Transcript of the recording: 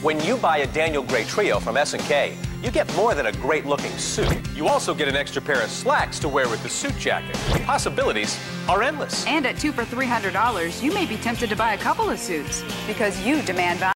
When you buy a Daniel Gray Trio from S&K, you get more than a great-looking suit. You also get an extra pair of slacks to wear with the suit jacket. Possibilities are endless. And at two for $300, you may be tempted to buy a couple of suits. Because you demand value.